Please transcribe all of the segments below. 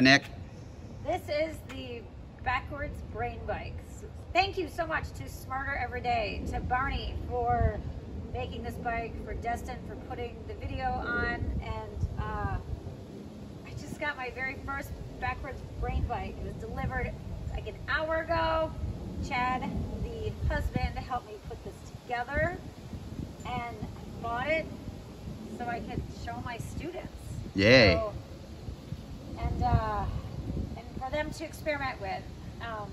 Nick. This is the backwards brain bikes. Thank you so much to Smarter Every Day, to Barney for making this bike, for Destin for putting the video on, and uh, I just got my very first backwards brain bike. It was delivered like an hour ago. Chad, the husband, helped me put this together, and I bought it so I could show my students. Yay. So, and uh, and for them to experiment with. Um,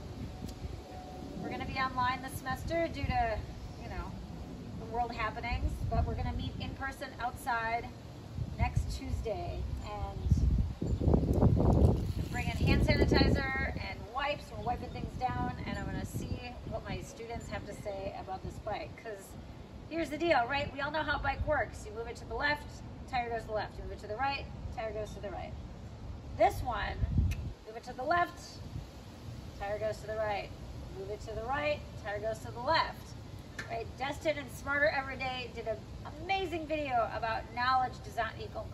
we're going to be online this semester due to, you know, the world happenings, but we're going to meet in person outside next Tuesday and bring in hand sanitizer and wipes. We're wiping things down, and I'm going to see what my students have to say about this bike. Because here's the deal, right? We all know how a bike works. You move it to the left, tire goes to the left. You move it to the right, tire goes to the right. This one, move it to the left, tire goes to the right. Move it to the right, tire goes to the left. Right, Destin and Smarter Every Day did an amazing video about knowledge does not equal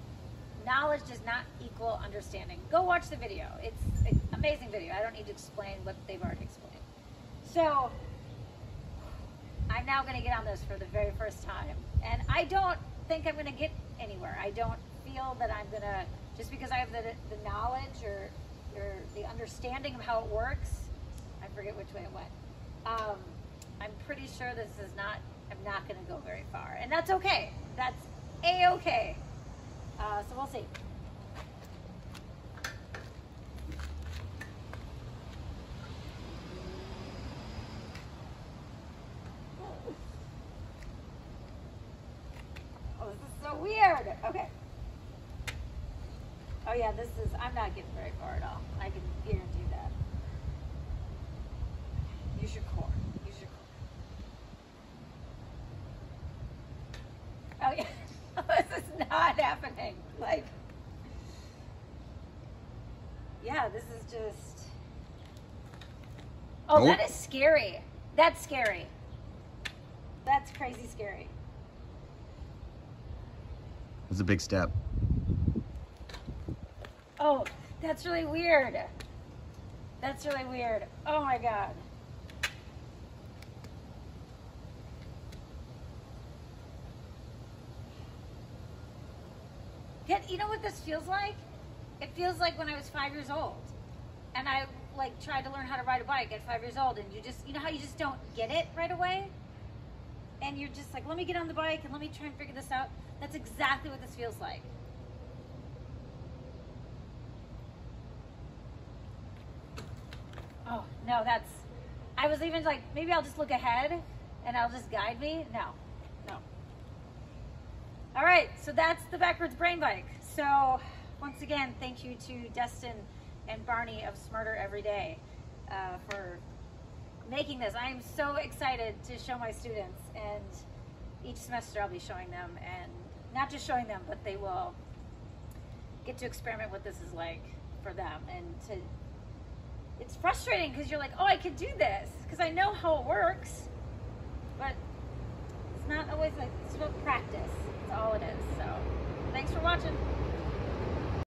knowledge does not equal understanding. Go watch the video. It's an amazing video. I don't need to explain what they've already explained. So I'm now going to get on this for the very first time, and I don't think I'm going to get anywhere. I don't feel that I'm going to just because I have the, the knowledge or understanding of how it works. I forget which way it went. Um, I'm pretty sure this is not. I'm not going to go very far, and that's okay. That's a okay. Uh, so we'll see. Oh, this is so weird. Okay. Oh yeah, this is, I'm not getting very far at all. I can guarantee that. Use your core. Use your core. Oh yeah, this is not happening. Like, yeah, this is just, oh, that Nope. is scary. That's scary. That's crazy scary. It's a big step. Oh, that's really weird. That's really weird. Oh my god. You know what this feels like? It feels like when I was five years old, and I like tried to learn how to ride a bike at five years old, and you just, you know how you just don't get it right away, and you're just like, let me get on the bike and let me try and figure this out. That's exactly what this feels like. Oh, no, that's. I was even like, maybe I'll just look ahead and I'll just guide me. No, no. All right, so that's the backwards brain bike. So, once again, thank you to Destin and Barney of Smarter Every Day uh, for making this. I am so excited to show my students, and each semester I'll be showing them, and not just showing them, but they will get to experiment what this is like for them and to it's frustrating because you're like, oh, I could do this because I know how it works, but it's not always like it's about practice. It's all it is. So, thanks for watching.